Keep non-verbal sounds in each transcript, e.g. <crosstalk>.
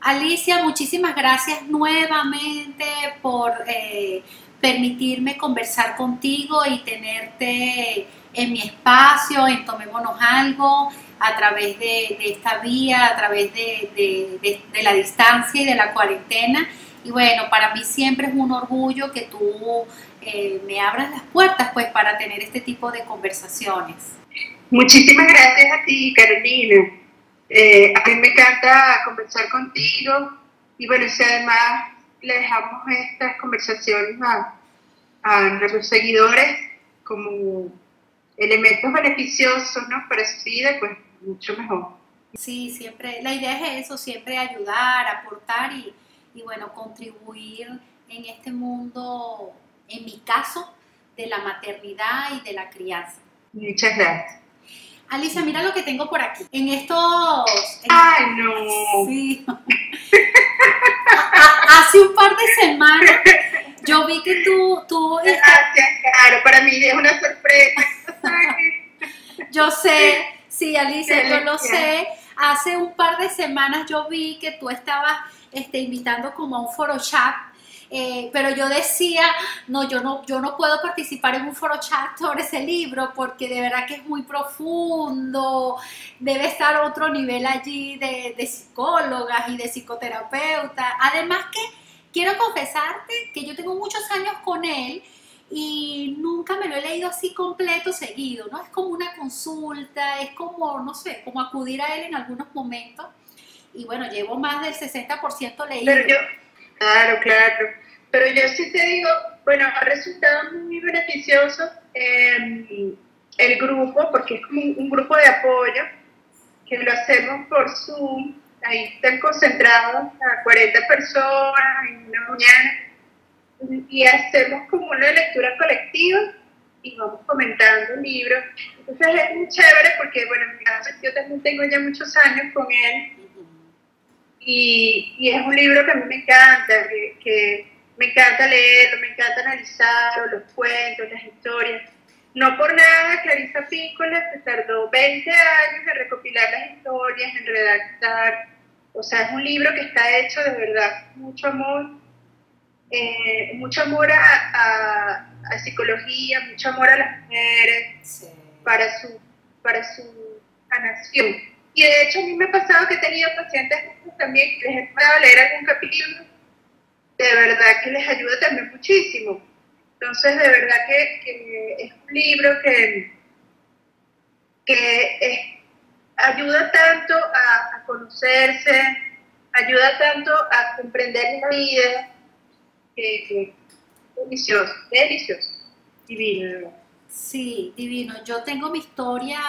Alicia, muchísimas gracias nuevamente por eh, permitirme conversar contigo y tenerte en mi espacio, en Tomémonos Algo, a través de, esta vía, a través de, la distancia y de la cuarentena. Y bueno, para mí siempre es un orgullo que tú eh, me abras las puertas pues para tener este tipo de conversaciones. Muchísimas gracias a ti, Carolina. Eh, a mí me encanta conversar contigo y bueno, si además le dejamos estas conversaciones a, a nuestros seguidores como elementos beneficiosos ¿no? para su vida, pues mucho mejor. Sí, siempre, la idea es eso, siempre ayudar, aportar y, y bueno, contribuir en este mundo, en mi caso, de la maternidad y de la crianza. Muchas gracias. Alicia, mira lo que tengo por aquí. En estos... ¡Ay, no! Sí. <laughs> Hace un par de semanas yo vi que tú... tú Gracias, claro, para mí es una sorpresa. <laughs> yo sé, sí, Alicia, yo lo sé. Hace un par de semanas yo vi que tú estabas este, invitando como a un foro chat eh, pero yo decía, no yo, no, yo no puedo participar en un foro chat sobre ese libro porque de verdad que es muy profundo, debe estar otro nivel allí de, de psicólogas y de psicoterapeutas. Además que quiero confesarte que yo tengo muchos años con él y nunca me lo he leído así completo seguido, ¿no? Es como una consulta, es como, no sé, como acudir a él en algunos momentos. Y bueno, llevo más del 60% leído. Pero yo, claro, claro. Pero yo sí te digo, bueno, ha resultado muy beneficioso em, el grupo, porque es como un, grupo de apoyo, que lo hacemos por Zoom, ahí están concentrados a 40 personas en una mañana y hacemos como una lectura colectiva y vamos comentando un libro. Entonces es muy chévere porque, bueno, yo también tengo ya muchos años con él y, y es un libro que a mí me encanta, que, me encanta leerlo, me encanta analizarlo, los cuentos, las historias. No por nada, Clarisa Pícola se tardó 20 años en recopilar las historias, en redactar. O sea, es un libro que está hecho de verdad, mucho amor eh, mucho amor a, psicología, mucho amor a las mujeres, para, su, para su sanación. Y de hecho a mí me ha pasado que he tenido pacientes también que les he podido leer algún capítulo, de verdad que les ayuda también muchísimo. Entonces, de verdad que, es un libro que, que ayuda tanto a, a conocerse, ayuda tanto a comprender la vida, delicioso, delicioso, divino. Sí, divino. Yo tengo mi historia,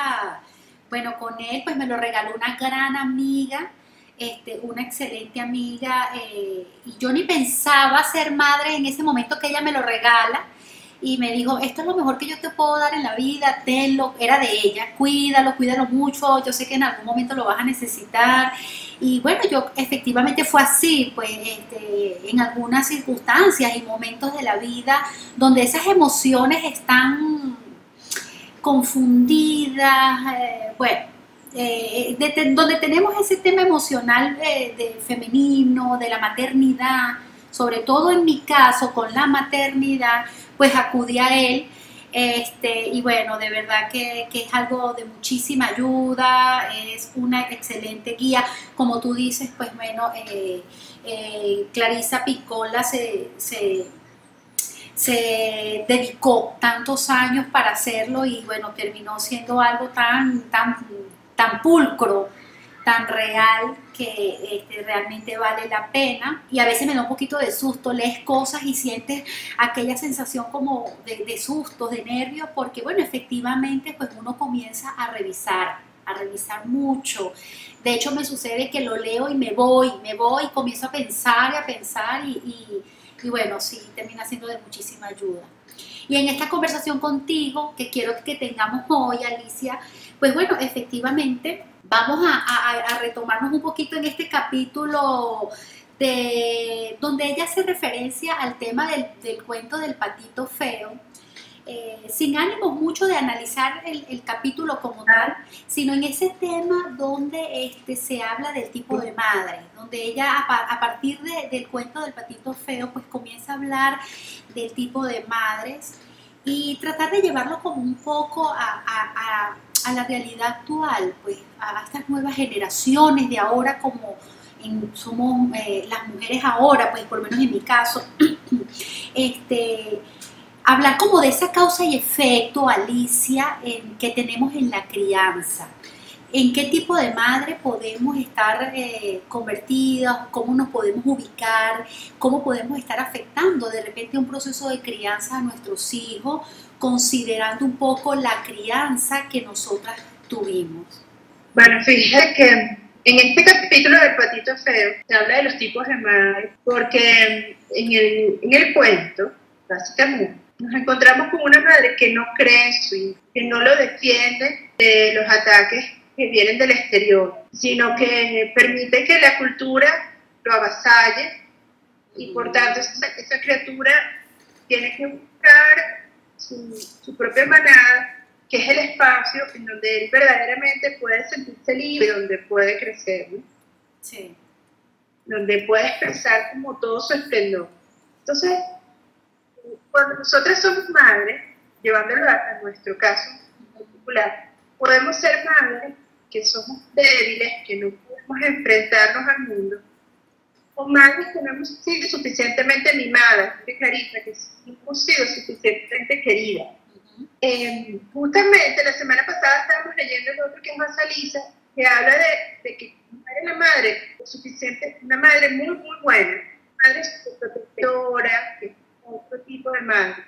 bueno, con él, pues me lo regaló una gran amiga, este, una excelente amiga, eh, y yo ni pensaba ser madre en ese momento que ella me lo regala y me dijo, esto es lo mejor que yo te puedo dar en la vida, tenlo, era de ella, cuídalo, cuídalo mucho, yo sé que en algún momento lo vas a necesitar. Y bueno, yo efectivamente fue así, pues este, en algunas circunstancias y momentos de la vida donde esas emociones están confundidas, eh, bueno, eh, donde tenemos ese tema emocional de femenino, de la maternidad, sobre todo en mi caso con la maternidad, pues acudí a él. Este, y bueno, de verdad que, es algo de muchísima ayuda, es una excelente guía. Como tú dices, pues bueno, eh, eh, Clarisa Picola se, dedicó tantos años para hacerlo y bueno, terminó siendo algo tan, tan, tan pulcro tan real que este, realmente vale la pena y a veces me da un poquito de susto, lees cosas y sientes aquella sensación como de, de susto, de nervios, porque bueno, efectivamente pues uno comienza a revisar, a revisar mucho. De hecho me sucede que lo leo y me voy, me voy, comienzo a pensar y a pensar y, y, y bueno, sí, termina siendo de muchísima ayuda. Y en esta conversación contigo que quiero que tengamos hoy, Alicia, pues bueno, efectivamente vamos a, retomarnos un poquito en este capítulo de, donde ella hace referencia al tema del, cuento del patito feo. Eh, sin ánimos mucho de analizar el, capítulo como tal, sino en ese tema donde este, se habla del tipo de madre, donde ella a, partir del cuento del patito feo, pues comienza a hablar del tipo de madres y tratar de llevarlo como un poco a, la realidad actual, pues a estas nuevas generaciones de ahora como somos eh, las mujeres ahora, pues por lo menos en mi caso, <clears throat> este, hablar como de esa causa y efecto, Alicia, que tenemos en la crianza. ¿En qué tipo de madre podemos estar eh, convertidas? ¿Cómo nos podemos ubicar? ¿Cómo podemos estar afectando de repente un proceso de crianza a nuestros hijos, considerando un poco la crianza que nosotras tuvimos? Bueno, fíjate que en este capítulo del patito feo se habla de los tipos de madre, porque en el, en el cuento, básicamente, nos encontramos con una madre que no cree en su hijo, que no lo defiende de los ataques que vienen del exterior, sino que permite que la cultura lo avasalle y por tanto esa, criatura tiene que buscar su, su, propia manada, que es el espacio en donde él verdaderamente puede sentirse libre, donde puede crecer, sí. donde puede expresar como todo su esplendor. Entonces, cuando nosotras somos madres, llevándolo a, nuestro caso en particular, podemos ser madres que somos débiles, que no podemos enfrentarnos al mundo, o madres que no hemos sido suficientemente mimadas, de Clarita, que no hemos sido suficientemente queridas. Eh, justamente la semana pasada estábamos leyendo el otro que es Masalisa, que habla de, que una madre suficiente, una madre muy, muy buena, madre protectora, que otro tipo de madre.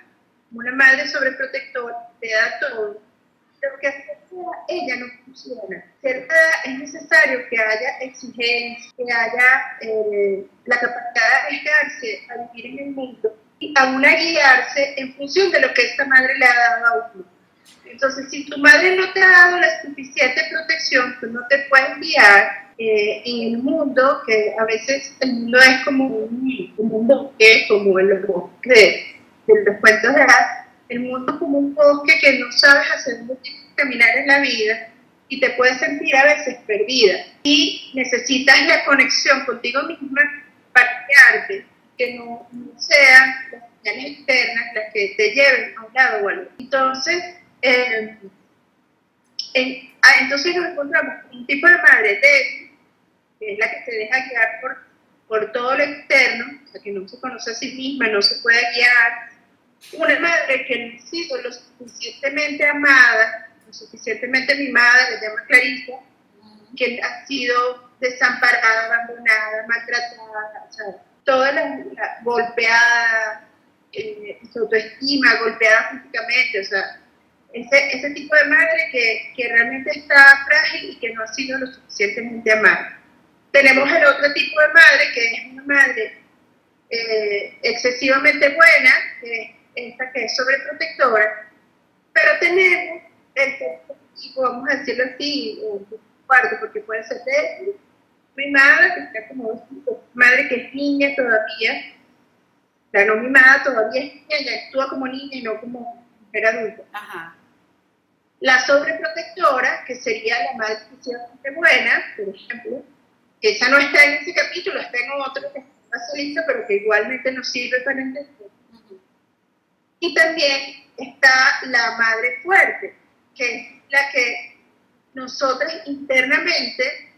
Una madre sobreprotectora te da todo, pero que ella no funciona. es necesario que haya exigencia, que haya eh, la capacidad de arriesgarse a vivir en el mundo y aún a guiarse en función de lo que esta madre le ha dado a uno. Entonces, si tu madre no te ha dado la suficiente protección, tú no te puedes guiar eh, en el mundo, que a veces el mundo es como un, como un bosque, como en los bosques de, los cuentos de hadas, el mundo como un bosque que no sabes hacer dónde caminar en la vida y te puedes sentir a veces perdida y necesitas la conexión contigo misma para guiarte, que no, sean las señales externas las que te lleven a un lado o al otro. Entonces, eh, ah, entonces nos encontramos con un tipo de madre de que es la que se deja guiar por, por todo lo externo, o sea, que no se conoce a sí misma, no se puede guiar. Una madre que no ha sido lo suficientemente amada, lo suficientemente mimada, le llama Clarisa, que ha sido desamparada, abandonada, maltratada, o sea, toda la, golpeada, eh, su autoestima, golpeada físicamente, o sea, ese, ese tipo de madre que, que, realmente está frágil y que no ha sido lo suficientemente amada. Tenemos el otro tipo de madre, que es una madre eh, excesivamente buena, que es esta que es sobreprotectora, pero tenemos el tipo, vamos a decirlo así, cuarto, porque puede ser de mimada, que está como madre que es niña todavía, la no mimada todavía es niña, ya actúa como niña y no como mujer adulta. La sobreprotectora, que sería la madre excesivamente buena, por ejemplo, esa no está en ese capítulo, está en otro que está lista, pero que igualmente nos sirve para entender. Y también está la madre fuerte, que es la que nosotros internamente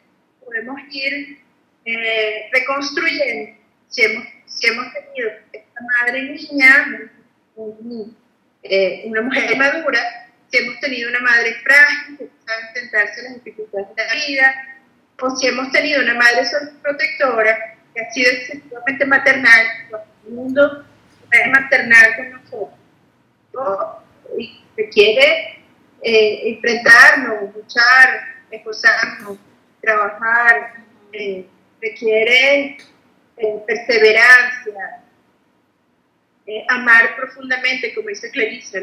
podemos ir eh, reconstruyendo si hemos, si hemos tenido esta madre niña, eh, una mujer madura, si hemos tenido una madre frágil que sabe enfrentarse a las dificultades de la vida, o si hemos tenido una madre protectora que ha sido excesivamente maternal, el mundo es maternal con nosotros, y que quiere eh, enfrentarnos, luchar, esforzarnos, trabajar, eh, requiere eh, perseverancia, amar profundamente, como dice Clarissa.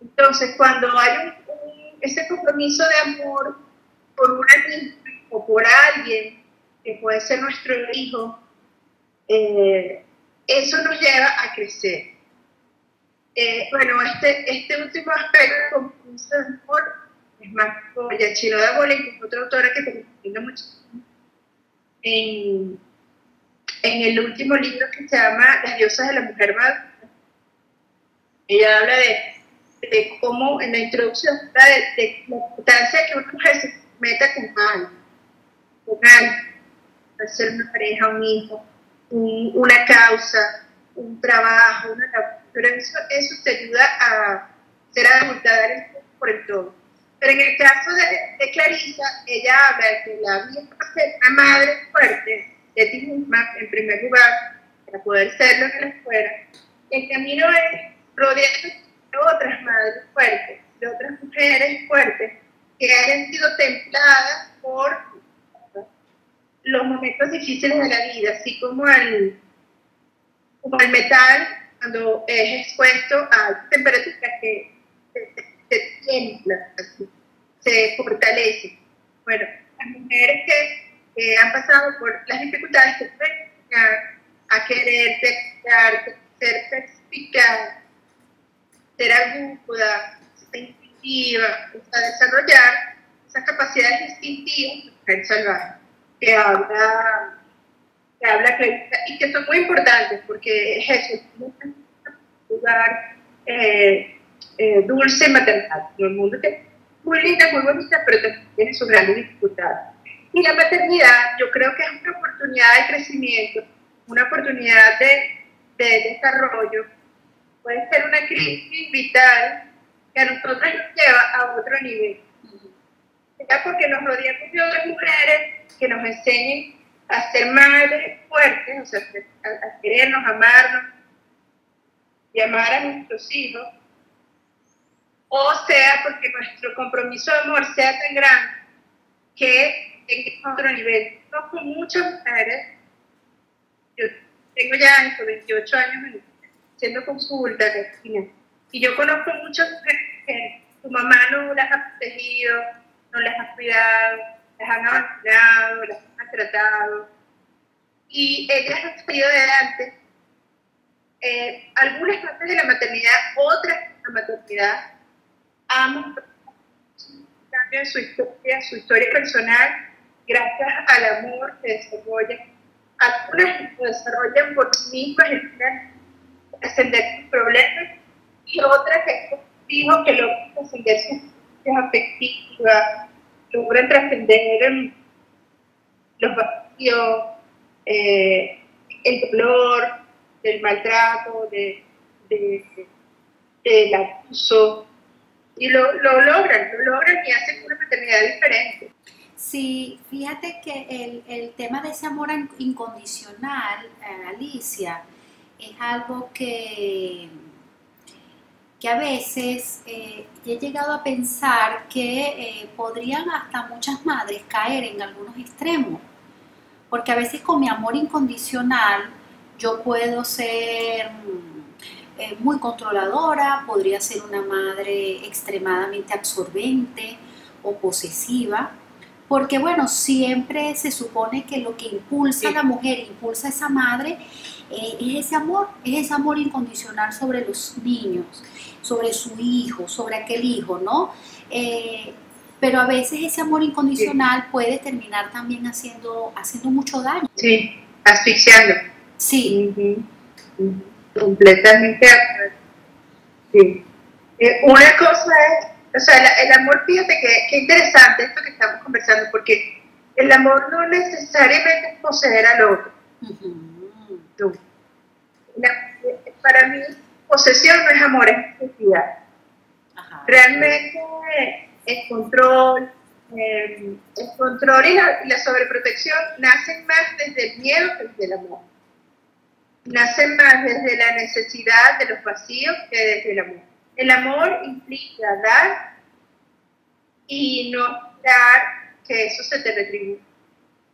Entonces, cuando hay ese compromiso de amor por una misma, o por alguien que puede ser nuestro hijo, eh, eso nos lleva a crecer. Eh, bueno, este, este último aspecto, es más, ya Chino de Bolín, que es otra autora que te recomiendo mucho, en, en el último libro que se llama Las diosas de la mujer madura, ella habla de, de cómo en la introducción de, de, la importancia de que una mujer se meta con alguien, alguien, ser una pareja, un hijo, una causa, un trabajo, una pero eso, eso te ayuda a ser adulta, dar el por el todo. Pero en el caso de, de Clarisa, ella habla de que la vida ser una madre fuerte de ti misma, en primer lugar, para poder serlo en la escuela. El camino es rodearse de otras madres fuertes, de otras mujeres fuertes, que hayan sido templadas por los momentos difíciles de la vida, así como el, como el metal cuando es expuesto a temperaturas que se, templa, se fortalece. Bueno, las mujeres que han pasado por las dificultades que pueden a querer ser perspicaz, ser aguda, ser intuitiva, a desarrollar esas capacidades instintivas de salvaje que habla que habla y que son muy importantes porque es eso, es un lugar eh, eh, dulce maternal en el mundo que muy linda, muy bonita, pero tiene sus grandes dificultades. Y la maternidad yo creo que es una oportunidad de crecimiento, una oportunidad de, de desarrollo, puede ser una crisis vital que a nosotros nos lleva a otro nivel. Ya porque nos rodeamos de otras mujeres que nos enseñen a ser madres fuertes, o sea, a, querernos, amarnos y amar a nuestros hijos, o sea, porque nuestro compromiso de amor sea tan grande que en otro nivel. Conozco muchas mujeres, yo tengo ya 28 años haciendo consulta, y yo conozco muchas mujeres que su mamá no las ha protegido, no las ha cuidado, las han abandonado, las han tratado. Y ellas han salido adelante. Eh, algunas partes de la maternidad, otras de la maternidad, han cambio en su historia, su historia personal, gracias al amor que desarrollan. Algunas lo desarrollan por sí mismas ascender sus problemas, y otras que que logran ascender afectivas, logran trascender los vacíos, eh, el dolor, del maltrato, de, del abuso, y lo, lo, logran, lo logran y hacen una maternidad diferente. Sí, fíjate que el, el tema de ese amor incondicional, eh, Alicia, es algo que que a veces eh, he llegado a pensar que eh, podrían hasta muchas madres caer en algunos extremos, porque a veces con mi amor incondicional yo puedo ser mm, eh, muy controladora, podría ser una madre extremadamente absorbente o posesiva, porque bueno, siempre se supone que lo que impulsa a la mujer, impulsa a esa madre, es ese amor, es ese amor incondicional sobre los niños sobre su hijo, sobre aquel hijo, ¿no? Eh, pero a veces ese amor incondicional puede terminar también haciendo, haciendo mucho daño. Sí, asfixiando. Sí. Completamente. Sí. Eh, una cosa es, o sea, el, amor, fíjate que, interesante esto que estamos conversando, porque el amor no necesariamente es poseer al otro. Para mí, posesión no es amor, es necesidad. Realmente el control, eh, el control y la, sobreprotección nacen más desde el miedo que desde el amor. Nacen más desde la necesidad de los vacíos que desde el amor. El amor implica dar y no dar que eso se te retribuya.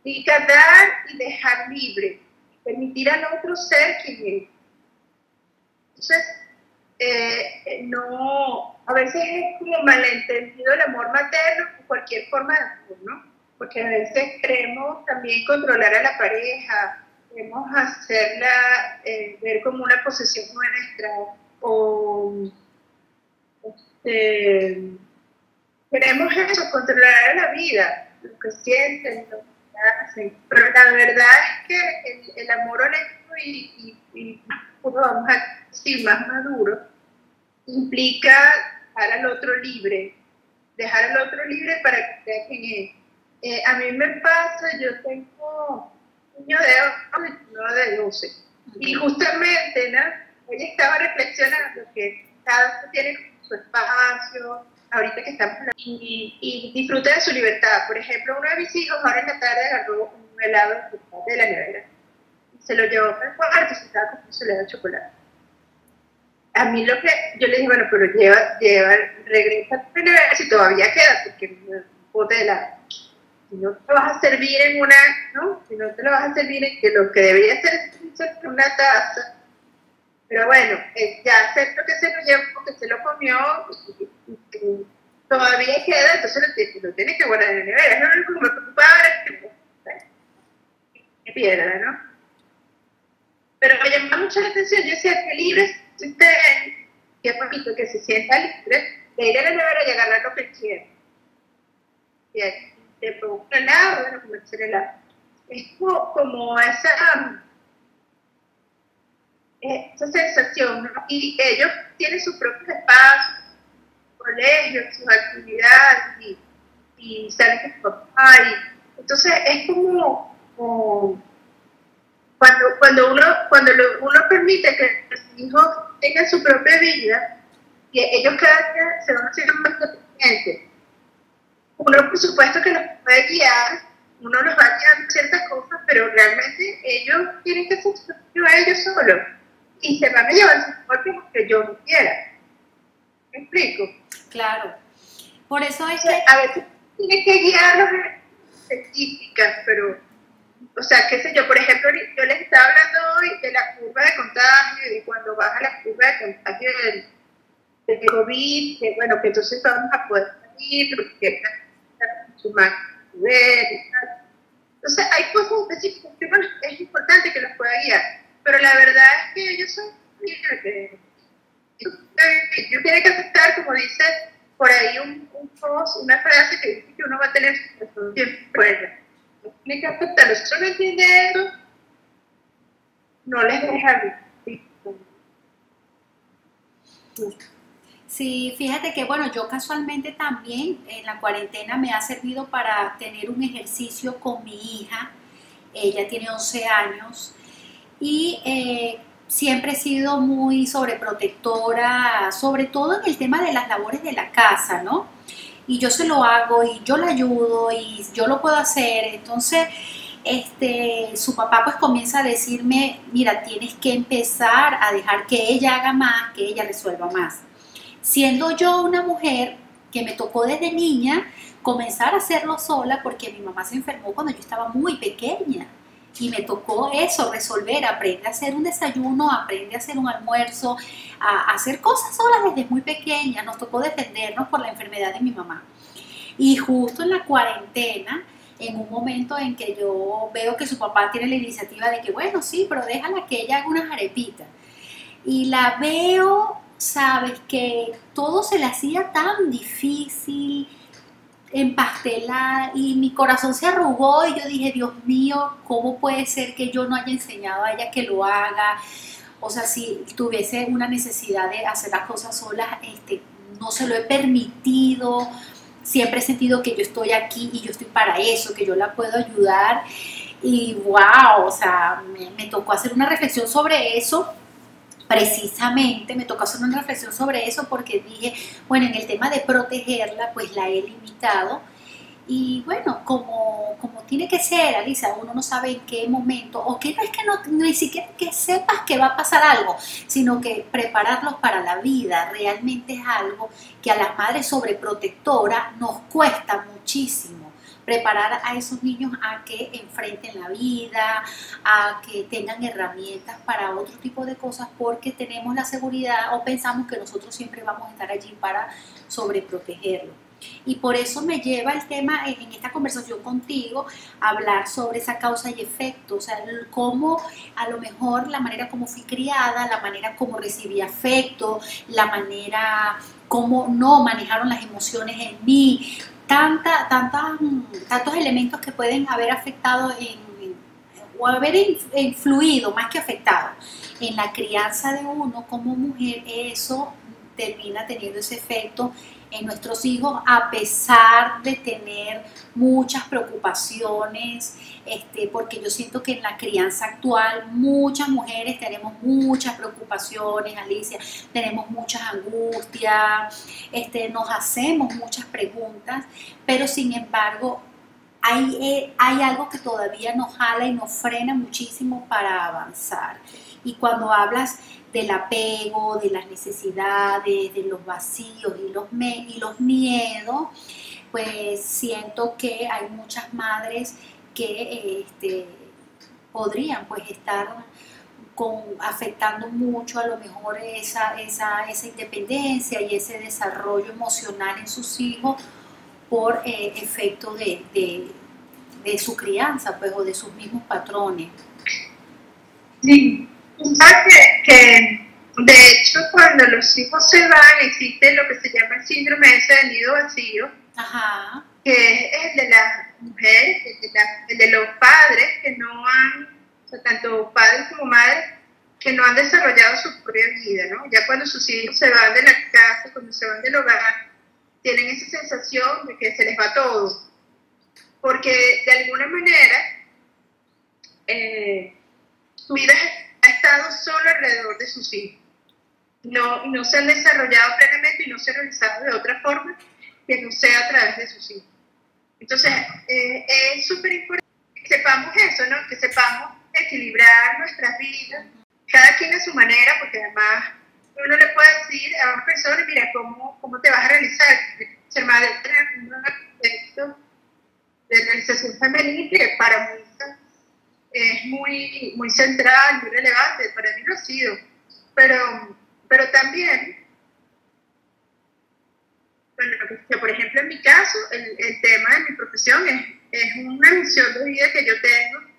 Implica dar y dejar libre, permitir al otro ser quien es entonces, eh, no, a veces es como malentendido el amor materno o cualquier forma de amor, ¿no? Porque a veces queremos también controlar a la pareja, queremos hacerla eh, ver como una posesión nuestra, o este, queremos eso, controlar la vida, lo que sienten, lo Pero la verdad es que el, amor honesto y, y, vamos a decir, más maduro, implica dejar al otro libre, dejar al otro libre para que sea quien es. Eh, a mí me pasa, yo tengo un niño de de 12, y justamente, ¿no? Ella estaba reflexionando que cada uno tiene su espacio, ahorita que estamos y, y disfruta de su libertad. Por ejemplo, uno de mis hijos ahora en la tarde agarró un helado de la nevera se lo llevó al cuarto y se estaba comiendo su helado de chocolate. A mí lo que yo le dije, bueno, pero lleva, lleva, regresa a tu nevera si todavía queda, porque bote de helado. Si no te vas a servir en una, ¿no? Si no te lo vas a servir en que lo que debería ser en una taza, pero bueno, eh, ya acepto que se lo llevó, porque se lo comió, y, todavía queda, entonces lo, lo, tiene que guardar en la nevera. Es lo único que me preocupa ahora es que, pierda, ¿no? Pero me llamó mucho la atención, yo decía que libre usted, que poquito que se sienta libre de ir a la nevera y agarrar lo que quiera. Bien, te provoca el helado, bueno, el. Es como, como esa esa sensación, ¿no? Y ellos tienen sus propios espacios, colegios, sus actividades, y, y con su papá. Y, entonces es como, cuando, cuando, uno, cuando uno permite que los hijos tengan su propia vida, y ellos cada día se van haciendo más independientes. Uno, por supuesto, que los puede guiar, uno los va guiando ciertas cosas, pero realmente ellos tienen que ser a ellos solos y se van a llevar sus propios que yo no quiera. ¿Me explico? Claro. Por eso es que... A veces tienes que guiarlos específicas, pero, o sea, qué sé yo, por ejemplo, yo les estaba hablando hoy de la curva de contagio y cuando baja la curva de contagio del, del COVID, que bueno, que entonces vamos a poder salir, porque su más poder y tal. Entonces, hay cosas específicas que es importante que los pueda guiar pero la verdad es que ellos son que yo tiene que aceptar, como dice por ahí un, un post, una frase que dice que uno va a tener su tiempo Tiene que aceptarlo. Si uno no no les deja Sí, fíjate que bueno, yo casualmente también en la cuarentena me ha servido para tener un ejercicio con mi hija. Ella tiene 11 años y eh, siempre he sido muy sobreprotectora, sobre todo en el tema de las labores de la casa, ¿no? Y yo se lo hago y yo la ayudo y yo lo puedo hacer. Entonces, este, su papá pues comienza a decirme, mira, tienes que empezar a dejar que ella haga más, que ella resuelva más. Siendo yo una mujer que me tocó desde niña comenzar a hacerlo sola porque mi mamá se enfermó cuando yo estaba muy pequeña y me tocó eso, resolver, aprende a hacer un desayuno, aprende a hacer un almuerzo, a, hacer cosas solas desde muy pequeña, nos tocó defendernos por la enfermedad de mi mamá. Y justo en la cuarentena, en un momento en que yo veo que su papá tiene la iniciativa de que, bueno, sí, pero déjala que ella haga unas arepitas. Y la veo, sabes, que todo se le hacía tan difícil, empastelada y mi corazón se arrugó y yo dije, Dios mío, ¿cómo puede ser que yo no haya enseñado a ella que lo haga? O sea, si tuviese una necesidad de hacer las cosas solas, este, no se lo he permitido. Siempre he sentido que yo estoy aquí y yo estoy para eso, que yo la puedo ayudar. Y wow, o sea, me, me tocó hacer una reflexión sobre eso precisamente me tocó hacer una reflexión sobre eso porque dije, bueno, en el tema de protegerla, pues la he limitado. Y bueno, como, como tiene que ser, Alisa, uno no sabe en qué momento, o que no es que no, ni siquiera que sepas que va a pasar algo, sino que prepararlos para la vida realmente es algo que a las madres sobreprotectoras nos cuesta muchísimo preparar a esos niños a que enfrenten la vida, a que tengan herramientas para otro tipo de cosas, porque tenemos la seguridad o pensamos que nosotros siempre vamos a estar allí para sobreprotegerlo. Y por eso me lleva el tema en esta conversación contigo hablar sobre esa causa y efecto, o sea, cómo a lo mejor la manera como fui criada, la manera como recibí afecto, la manera como no manejaron las emociones en mí, tanta, tanta, tantos elementos que pueden haber afectado en, o haber influido más que afectado en la crianza de uno como mujer, eso termina teniendo ese efecto en nuestros hijos a pesar de tener muchas preocupaciones, este, porque yo siento que en la crianza actual muchas mujeres tenemos muchas preocupaciones, Alicia, tenemos muchas angustias, este, nos hacemos muchas preguntas, pero sin embargo hay, eh, hay algo que todavía nos jala y nos frena muchísimo para avanzar. Y cuando hablas del apego, de las necesidades, de los vacíos y los, y los miedos, pues siento que hay muchas madres que este, podrían pues estar con, afectando mucho a lo mejor esa, esa, esa independencia y ese desarrollo emocional en sus hijos por eh, efecto de, de, su crianza pues, o de sus mismos patrones. Sí, que, que de hecho cuando los hijos se van existe lo que se llama el síndrome ese del nido vacío, que es el de las mujeres, el de, los padres que no han, o sea, tanto padres como madres, que no han desarrollado su propia vida, ¿no? Ya cuando sus hijos se van de la casa, cuando se van del hogar, tienen esa sensación de que se les va todo. Porque de alguna manera eh, su vida ha estado solo alrededor de sus hijos. No, no se han desarrollado plenamente y no se han realizado de otra forma que no sea a través de sus hijos. Entonces, eh, es súper importante que sepamos eso, ¿no? Que sepamos equilibrar nuestras vidas, cada quien a su manera, porque además uno le puede decir a una persona, mira, ¿cómo, cómo te vas a realizar? Ser madre un aspecto de realización femenina que para es muy, muy central, muy relevante, para mí no ha sido, pero, pero también bueno, que, por ejemplo, en mi caso, el, el tema de mi profesión es, es, una misión de vida que yo tengo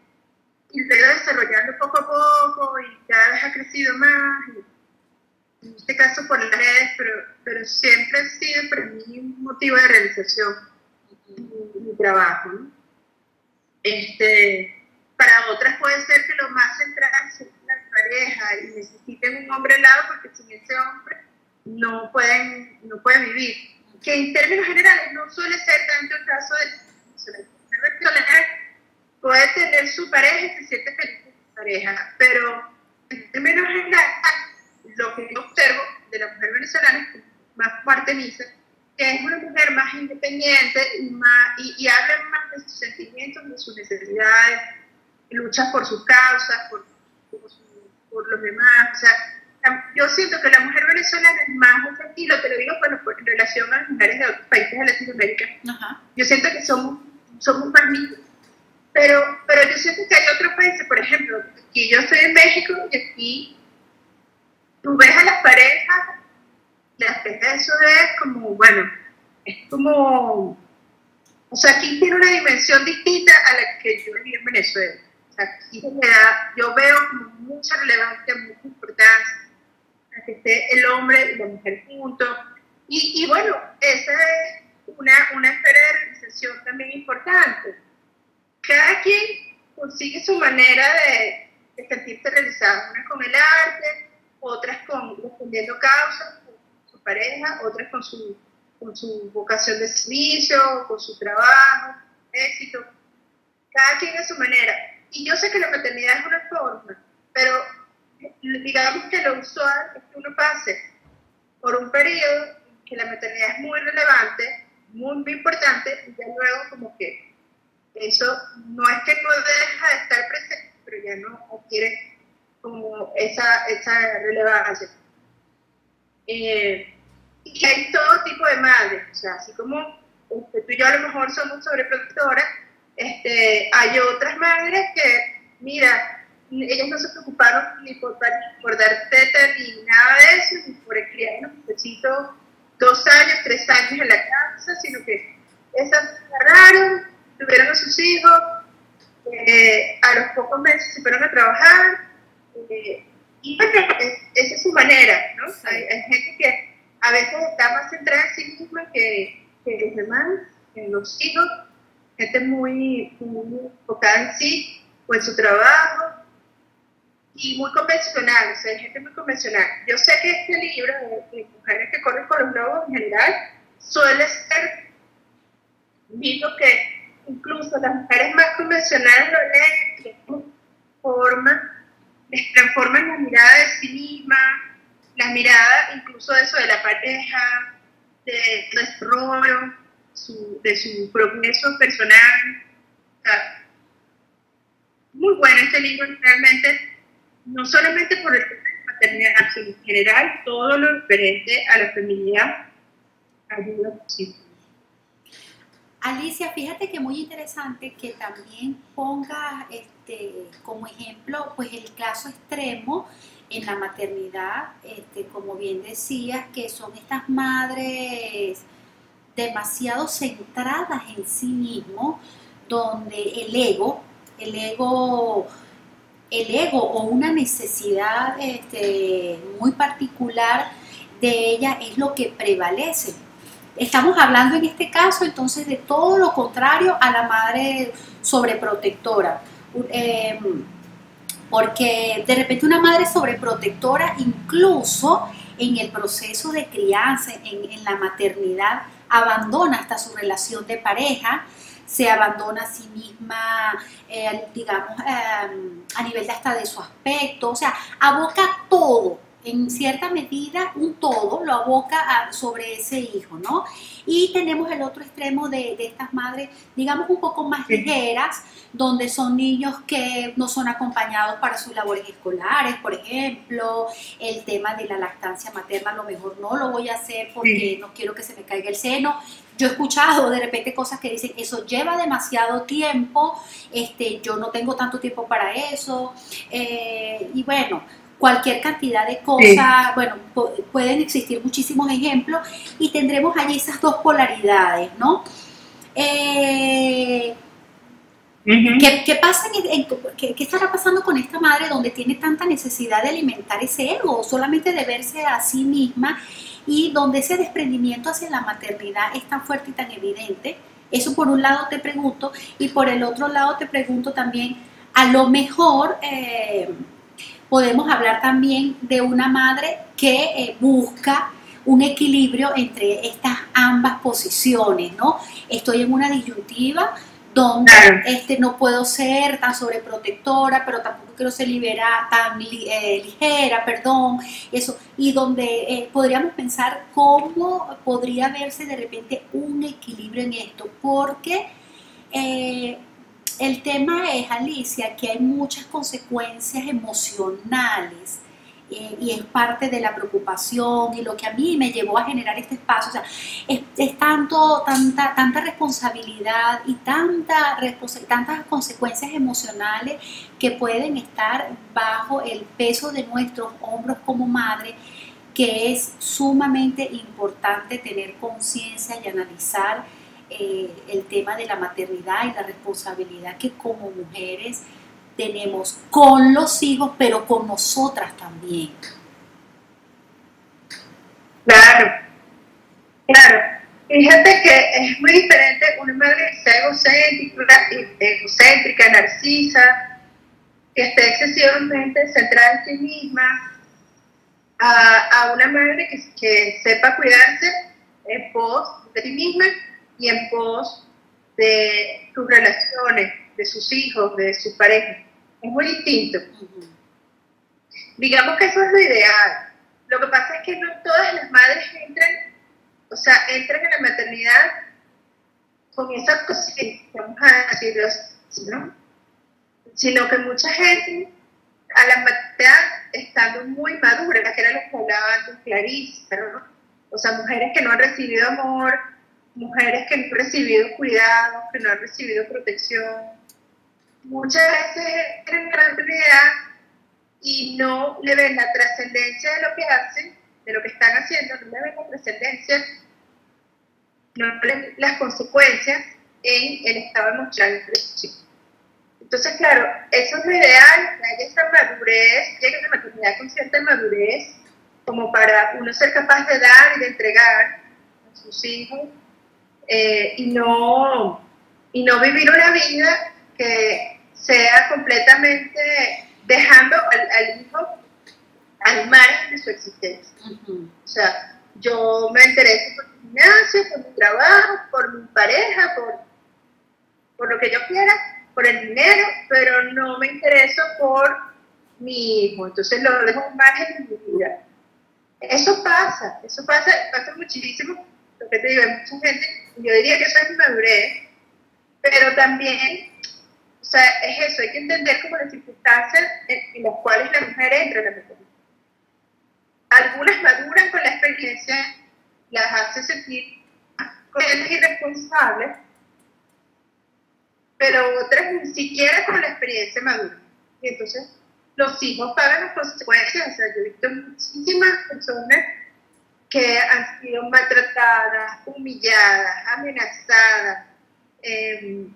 y lo he desarrollando poco a poco y cada vez ha crecido más. en este caso por las redes, pero, pero siempre ha sido para mí un motivo de realización mi, trabajo. Este, para otras puede ser que lo más central sea la pareja y necesiten un hombre al lado porque sin ese hombre no pueden, no pueden vivir. Que en términos generales no suele ser tanto el caso de la puede tener su pareja y se siente feliz con su pareja, pero en términos generales, lo que yo observo de la mujer venezolana es más parte misa, que es una mujer más independiente y, más, y, habla más de sus sentimientos, de sus necesidades, lucha por sus causas, por, por los demás, o sea, yo siento que la mujer venezolana es más tranquilo, te lo digo bueno, en relación a las mujeres de otros países de Latinoamérica. Yo siento que somos, somos más. Pero, pero yo siento que hay otros países, por ejemplo, aquí yo estoy en México y aquí tú ves a las parejas, las ves eso es como, bueno, es como, o sea, aquí tiene una dimensión distinta a la que yo viví en Venezuela. Sea, aquí yo veo mucha relevancia, mucha importancia que esté el hombre y la mujer juntos. Y, y bueno, esa es una, una esfera de realización también importante. Cada quien consigue su manera de, de sentirse realizado, unas con el arte, otras con respondiendo causas, con su pareja, otras con su, con su vocación de servicio, con su trabajo, éxito. Cada quien a su manera. Y yo sé que la maternidad es una forma, pero digamos que lo usual es que uno pase por un periodo que la maternidad es muy relevante, muy, muy importante, y ya luego como que eso no es que no deja de estar presente, pero ya no adquiere como esa, esa relevancia. Eh, y hay todo tipo de madres, o sea, así como este, tú y yo a lo mejor somos sobreproductoras, este, hay otras madres que, mira, ellos no se preocuparon ni por, por dar teta ni nada de eso, ni por criar un necesito dos años, tres años en la casa, sino que esas se agarraron, tuvieron a sus hijos, eh, a los pocos meses se fueron a trabajar, eh, y bueno, esa es su manera, ¿no? Hay, gente que a veces está más centrada en sí misma que, que los demás, en los hijos, gente muy, muy enfocada en sí o en su trabajo, y muy convencional, o sea, gente muy convencional. Yo sé que este libro de, Mujeres que corren con los lobos en general suele ser visto que incluso las mujeres más convencionales lo leen, transforman, les transforman la mirada de sí misma, la mirada incluso de eso de la pareja, de desarrollo, su, de su progreso personal. muy bueno este libro, realmente no solamente por el tema de maternidad, sino en general todo lo referente a la feminidad ayuda muchísimo. Alicia, fíjate que muy interesante que también ponga este, como ejemplo pues el caso extremo en la maternidad, este, como bien decías, que son estas madres demasiado centradas en sí mismo, donde el ego, el ego el ego o una necesidad este, muy particular de ella es lo que prevalece. Estamos hablando en este caso entonces de todo lo contrario a la madre sobreprotectora. Em, porque de repente una madre sobreprotectora incluso en el proceso de crianza, en, en la maternidad, abandona hasta su relación de pareja, se abandona a sí misma, eh, digamos, em, a nivel de hasta de su aspecto, o sea, aboca todo, en cierta medida, un todo lo aboca sobre ese hijo, ¿no? Y tenemos el otro extremo de, de estas madres, digamos, un poco más ligeras, donde son niños que no son acompañados para sus labores escolares, por ejemplo, el tema de la lactancia materna, a lo mejor no lo voy a hacer porque no quiero que se me caiga el seno, yo he escuchado de repente cosas que dicen, eso lleva demasiado tiempo, este, yo no tengo tanto tiempo para eso, eh, y bueno, cualquier cantidad de cosas, bueno, pueden existir muchísimos ejemplos y tendremos allí esas dos polaridades, ¿no? Eh, ¿qué, pasa qué, estará pasando con esta madre donde tiene tanta necesidad de alimentar ese ego, solamente de verse a sí misma y donde ese desprendimiento hacia la maternidad es tan fuerte y tan evidente. Eso por un lado te pregunto y por el otro lado te pregunto también, a lo mejor eh, podemos hablar también de una madre que eh, busca un equilibrio entre estas ambas posiciones, ¿no? Estoy en una disyuntiva donde este, no puedo ser tan sobreprotectora, pero tampoco quiero ser libera, tan eh, ligera, perdón, eso, y donde eh, podríamos pensar cómo podría verse de repente un equilibrio en esto, porque eh, el tema es, Alicia, que hay muchas consecuencias emocionales eh, y es parte de la preocupación y lo que a mí me llevó a generar este espacio. O sea, es, tanto, tanta, tanta responsabilidad y tanta, tantas consecuencias emocionales que pueden estar bajo el peso de nuestros hombros como madre que es sumamente importante tener conciencia y analizar eh, el tema de la maternidad y la responsabilidad que como mujeres tenemos con los hijos, pero con nosotras también. Claro, claro. Fíjate que es muy diferente una madre que sea egocéntrica, egocéntrica, narcisa, que esté excesivamente centrada en sí misma, a, una madre que, que, sepa cuidarse en pos de sí misma y en pos de sus relaciones, de sus hijos, de su pareja. Es muy distinto. Digamos que eso es lo ideal. Lo que pasa es que no todas las madres entran, o sea, entran en la maternidad con esa conciencia, vamos a decirlo ¿no? Sino que mucha gente a la maternidad estando muy madura, que era lo que hablaba antes Clarissa, ¿no? O sea, mujeres que no han recibido amor, mujeres que no han recibido cuidado, que no han recibido protección, muchas veces en la realidad y no le ven la trascendencia de lo que hacen de lo que están haciendo, no le ven la trascendencia, no ven las consecuencias en el estado emocional de los chicos. Entonces, claro, eso es lo ideal, que haya esa madurez, llegue la maternidad con cierta madurez, como para uno ser capaz de dar y de entregar a sus hijos eh, y, no, y no vivir una vida que sea completamente dejando al, hijo al margen de su existencia. O sea, yo me intereso por mi gimnasio, por mi trabajo, por mi pareja, por, por lo que yo quiera, por el dinero, pero no me intereso por mi hijo. Entonces lo dejo al margen de mi vida. Eso pasa, eso pasa, pasa muchísimo. Lo que te digo, hay mucha gente, yo diría que eso es madurez, pero también o sea, es eso, hay que entender como las circunstancias en, las cuales la mujer entra en la maternidad. Algunas maduran con la experiencia, las hace sentir irresponsables, pero otras ni siquiera con la experiencia maduran. Y entonces los hijos pagan las consecuencias. O sea, yo he visto muchísimas personas que han sido maltratadas, humilladas, amenazadas. Eh,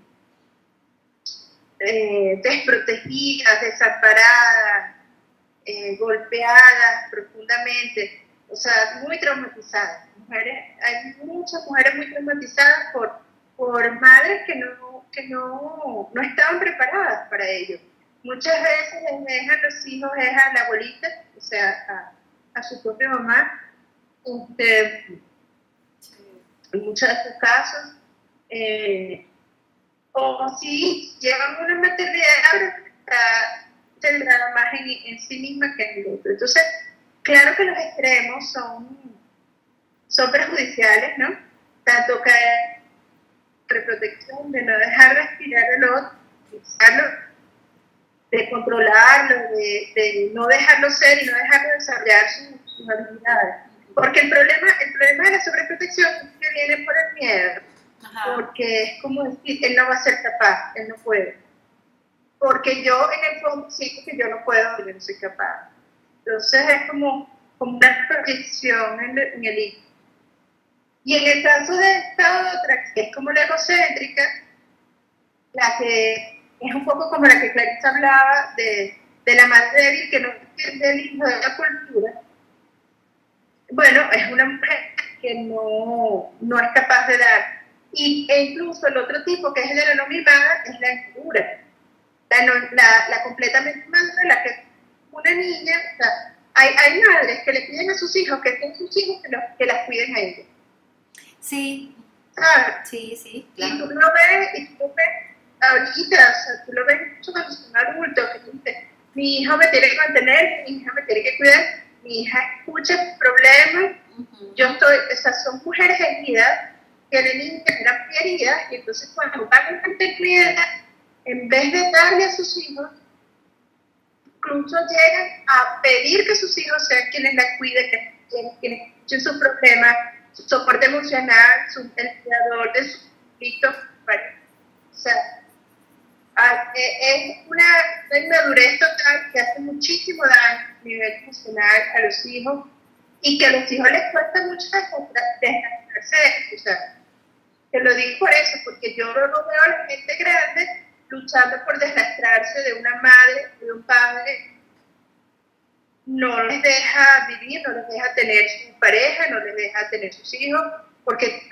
eh, desprotegidas, desamparadas, eh, golpeadas profundamente, o sea, muy traumatizadas. Mujeres, hay muchas mujeres muy traumatizadas por, por madres que no, que no, no estaban preparadas para ello. Muchas veces les dejan los hijos es a la abuelita, o sea, a, su propia mamá. Este, en muchos de estos casos, eh, o si llevan una maternidad centrada más en, en, sí misma que en el otro. Entonces, claro que los extremos son, son perjudiciales, ¿no? Tanto que reprotección, de no dejar respirar al otro, de controlarlo, de, no dejarlo ser y no dejarlo desarrollar sus, habilidades. Porque el problema, el problema de la sobreprotección que viene por el miedo porque es como decir, él no va a ser capaz, él no puede. Porque yo en el fondo siento que yo no puedo, yo no soy capaz. Entonces es como, como una proyección en, el hijo. Y en el caso de esta otra, que es como la egocéntrica, la que es un poco como la que Clarice hablaba de, de la madre débil que no entiende el hijo de la cultura. Bueno, es una mujer que no, no es capaz de dar y, e incluso el otro tipo, que es el de la no mimada, es la inmadura. La, la, la, completamente madura, la que una niña, o sea, hay, hay, madres que le piden a sus hijos que sean sus hijos que, que las cuiden a ellos. Sí. ¿Sabes? Sí, sí, claro. Y tú lo ves, y tú lo ves ahorita, o sea, tú lo ves mucho cuando son adultos, que tú dices, mi hijo me tiene que mantener, mi hija me tiene que cuidar, mi hija escucha problemas, yo estoy, o sea, son mujeres heridas eran heridas y entonces cuando van a maternidad, en vez de darle a sus hijos, incluso llegan a pedir que sus hijos sean quienes la cuiden, que, quienes escuchen sus problemas, su soporte emocional, su, el cuidador de sus conflictos. O sea, es una, inmadurez total que hace muchísimo daño a nivel emocional a los hijos y que a los hijos les cuesta mucho deshacerse O sea, te lo digo por eso, porque yo no veo a la gente grande luchando por deslastrarse de una madre, de un padre. No les deja vivir, no les deja tener su pareja, no les deja tener sus hijos, porque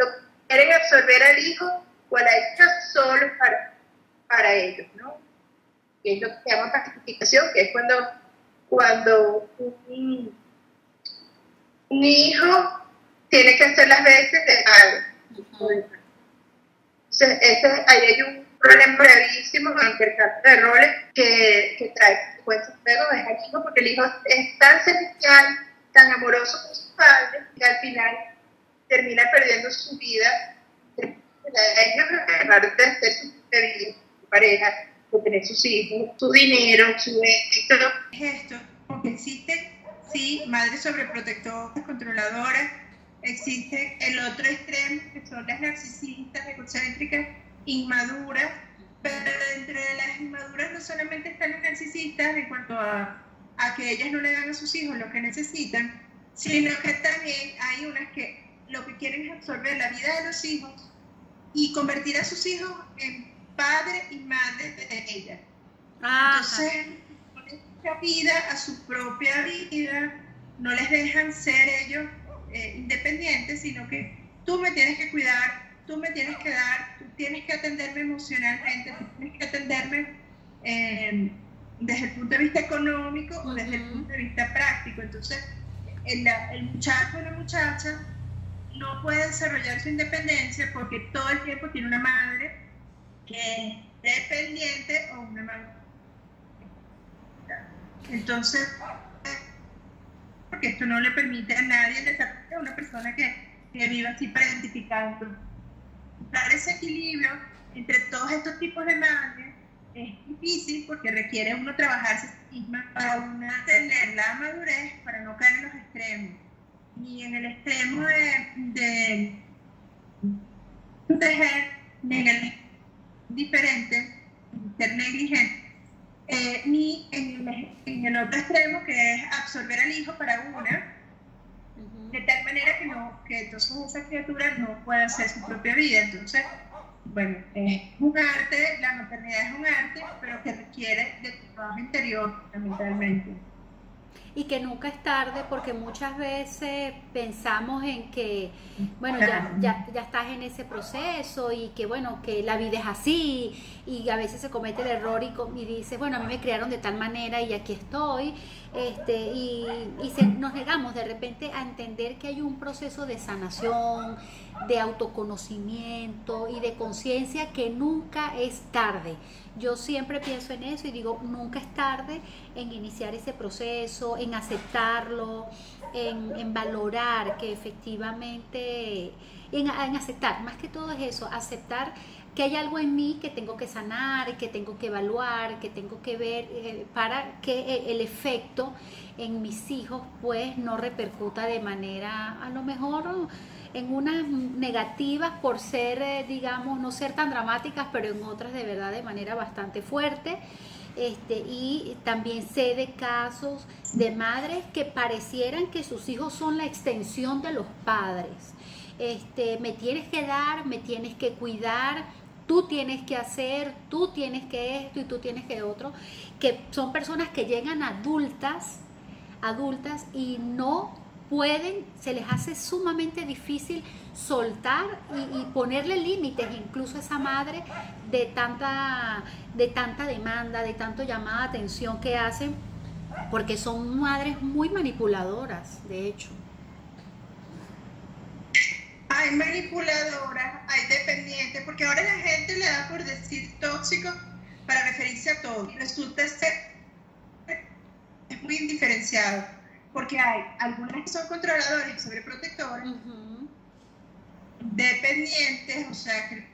quieren absorber al hijo o a la hija solo para, para ellos, ¿no? Y es lo que se llama pacificación, que es cuando, cuando un, hijo tiene que hacer las veces de padre. Entonces, ahí hay un problema gravísimo con intercambio de roles que, que trae consecuencias luego es el hijo, porque el hijo es tan celestial, tan amoroso con su padre, que al final termina perdiendo su vida, dejar de ser su, su pareja, de tener sus hijos, su dinero, su éxito. Es esto, porque existe, sí, madres sobreprotectoras, controladoras, Existe el otro extremo, que son las narcisistas, egocéntricas, inmaduras, pero entre las inmaduras no solamente están las narcisistas en cuanto a, a que ellas no le dan a sus hijos lo que necesitan, sino que también hay unas que lo que quieren es absorber la vida de los hijos y convertir a sus hijos en padre y madre de ella. Entonces, ponen vida a su propia vida, no les dejan ser ellos eh, independientes, sino que tú me tienes que cuidar, tú me tienes que dar, tú tienes que atenderme emocionalmente, tú tienes que atenderme eh, desde el punto de vista económico o desde el punto de vista práctico. Entonces, el, el muchacho o la muchacha no puede desarrollar su independencia porque todo el tiempo tiene una madre es dependiente o una madre. Entonces, porque esto no le permite a nadie a una persona que, que viva así para identificar. Dar ese equilibrio entre todos estos tipos de madres es difícil porque requiere uno trabajarse misma para una tener la madurez para no caer en los extremos ni en el extremo de, de ni en el diferente, ser negligente, eh, ni en el, en el, otro extremo que es absorber al hijo para una, de tal manera que, no, que entonces esa criatura no pueda hacer su propia vida. Entonces, bueno, es un arte, la maternidad es un arte, pero que requiere de tu trabajo interior fundamentalmente y que nunca es tarde porque muchas veces pensamos en que, bueno, ya, ya, ya, estás en ese proceso y que, bueno, que la vida es así y a veces se comete el error y, y dice, bueno, a mí me criaron de tal manera y aquí estoy, este, y, y nos negamos de repente a entender que hay un proceso de sanación, de autoconocimiento y de conciencia que nunca es tarde. Yo siempre pienso en eso y digo, nunca es tarde en iniciar ese proceso, en aceptarlo, en, valorar que efectivamente, en, aceptar, más que todo es eso, aceptar que hay algo en mí que tengo que sanar, que tengo que evaluar, que tengo que ver eh, para que e, el efecto en mis hijos pues no repercuta de manera a lo mejor en unas negativas por ser, eh, digamos, no ser tan dramáticas, pero en otras de verdad de manera bastante fuerte. Este, y también sé de casos de madres que parecieran que sus hijos son la extensión de los padres. Este, me tienes que dar, me tienes que cuidar, tú tienes que hacer, tú tienes que esto y tú tienes que otro, que son personas que llegan adultas, adultas y no pueden, se les hace sumamente difícil soltar y, ponerle límites incluso a esa madre de tanta, de tanta demanda, de tanto llamada atención que hacen, porque son madres muy manipuladoras, de hecho. Hay manipuladoras, hay dependientes, porque ahora la gente le da por decir tóxico para referirse a todo. Resulta ser muy indiferenciado porque hay algunas que son controladores y sobreprotectores, dependientes, o sea, que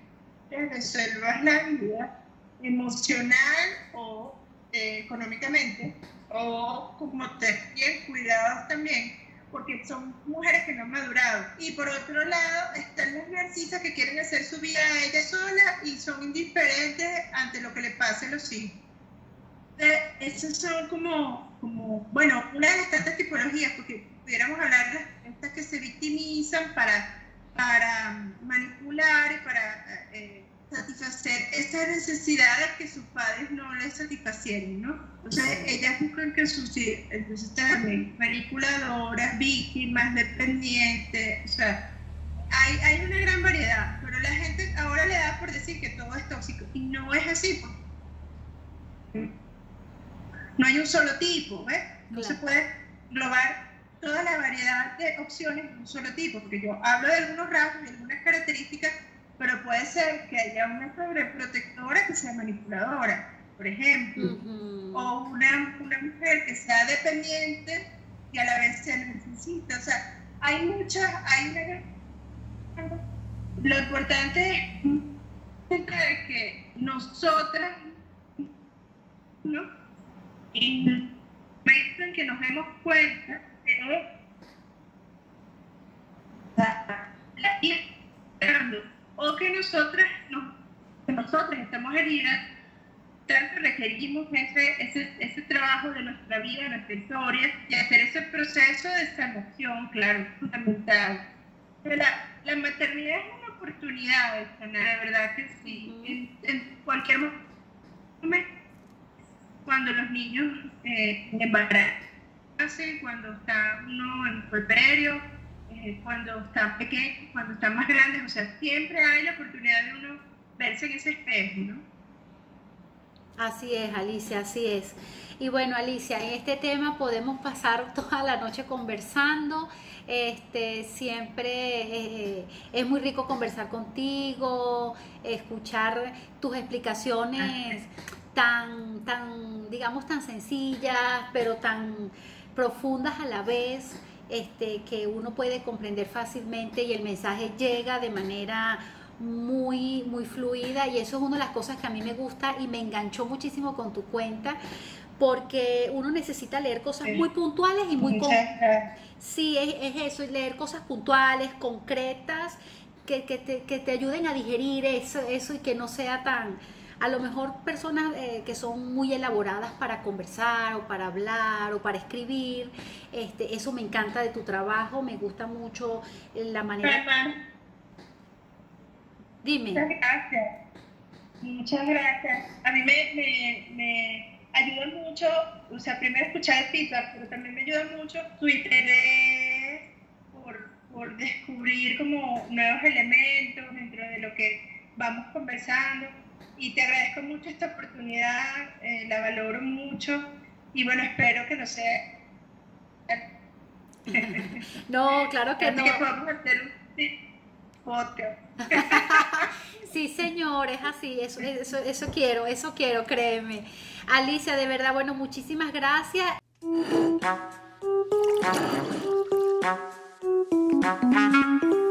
resuelvan la vida emocional o eh, económicamente, o como te bien cuidados también, porque son mujeres que no han madurado. Y por otro lado, están las narcisas que quieren hacer su vida a ella sola y son indiferentes ante lo que le pase a los hijos. Eh, esas son como, como, bueno, una de las tantas tipologías, porque pudiéramos hablar de estas que se victimizan para, para manipular y para eh, satisfacer esas necesidades que sus padres no les satisfacieron, ¿no? Entonces, ellas buscan que sus entonces también manipuladoras, víctimas, dependientes, o sea, hay, hay una gran variedad, pero la gente ahora le da por decir que todo es tóxico, y no es así, no hay un solo tipo, ¿ves? No se puede englobar toda la variedad de opciones en un solo tipo, porque yo hablo de algunos rasgos y algunas características, pero puede ser que haya una sobreprotectora que sea manipuladora, por ejemplo, o una, una mujer que sea dependiente y a la vez se necesita. O sea, hay muchas, hay una... Lo importante es que nosotras, ¿no? En el momento en que nos demos cuenta de la, o que nosotras, no, que nosotras estamos heridas, tanto requerimos ese, ese, ese trabajo de nuestra vida, de nuestra historia, y hacer ese proceso de sanación, claro, fundamental. la, la maternidad es una oportunidad de sanar, de verdad que sí. en, cualquier momento, cuando los niños eh, embarazan, cuando está uno en puerperio, eh, cuando están pequeños, cuando están más grandes, o sea, siempre hay la oportunidad de uno verse en ese espejo, ¿no? Así es, Alicia, así es. Y bueno, Alicia, en este tema podemos pasar <laughs> toda la noche conversando. Este, siempre eh, es muy rico conversar contigo, escuchar tus explicaciones tan, tan, digamos, tan sencillas, pero tan profundas a la vez, este, que uno puede comprender fácilmente y el mensaje llega de manera muy, muy fluida. Y eso es una de las cosas que a mí me gusta y me enganchó muchísimo con tu cuenta porque uno necesita leer cosas muy puntuales y muy... Sí, es, es, eso, leer cosas puntuales, concretas, que, que, te, que te ayuden a digerir eso, eso y que no sea tan... A lo mejor personas eh, que son muy elaboradas para conversar o para hablar o para escribir, este, eso me encanta de tu trabajo, me gusta mucho la manera... Dime. Muchas gracias. Muchas gracias. A mí me, me, me ayuda mucho, o sea, primero escuchar el feedback, pero también me ayuda mucho tu interés por, por descubrir como nuevos elementos dentro de lo que vamos conversando y te agradezco mucho esta oportunidad, eh, la valoro mucho y bueno, espero que no sea... <laughs> no, claro que no. <laughs> Sí, señor, es así, eso, eso, eso quiero, eso quiero, créeme. Alicia, de verdad, bueno, muchísimas gracias. <laughs>